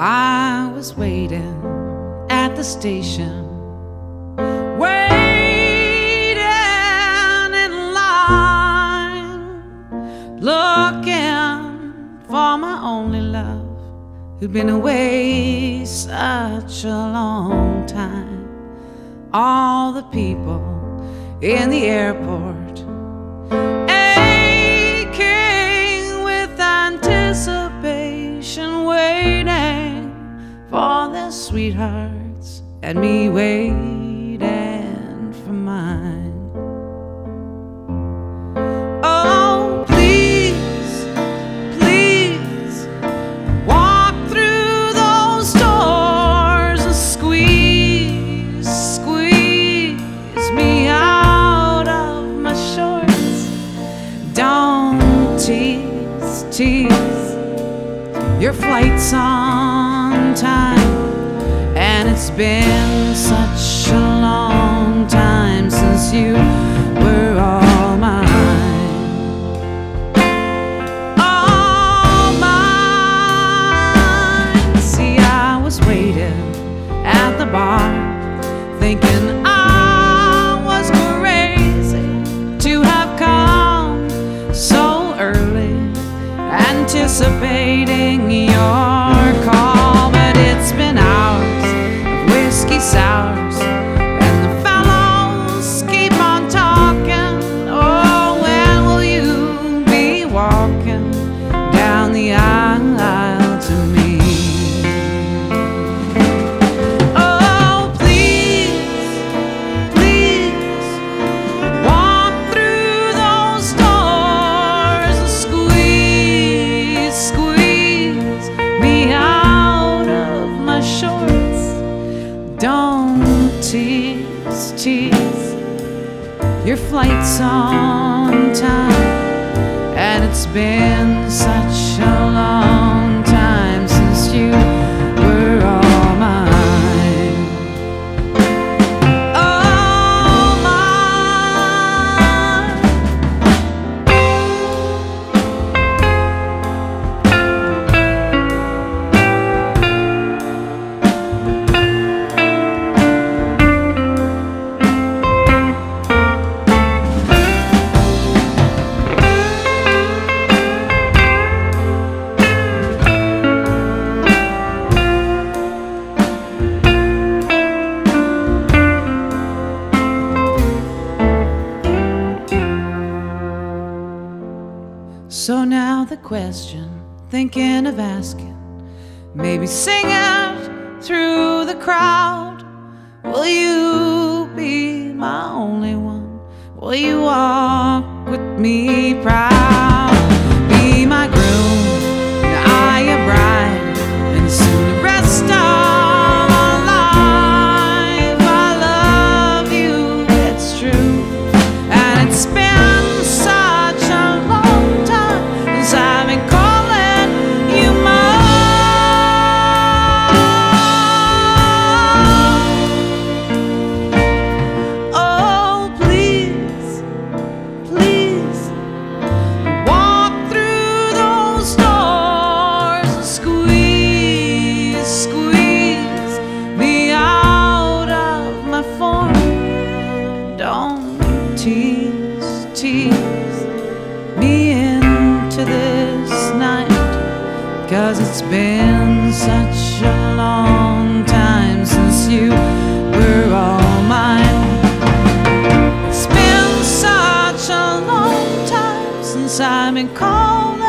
I was waiting at the station, waiting in line, looking for my only love who'd been away such a long time. All the people in the airport sweethearts and me waiting for mine. Oh, please, please walk through those doors and squeeze, squeeze me out of my shorts. Don't tease, tease. Your flight's on time, and it's been such a long time since you were all mine. All mine. See, I was waiting at the bar, thinking I was crazy to have come so early, anticipating your of tease, tease. Your flight's on time, and it's been So now the question, thinking of asking, maybe sing it through the crowd. Will you be my only one? Will you walk with me Don't tease, tease me into this night. Cause it's been such a long time since you were all mine. It's been such a long time since I've been called.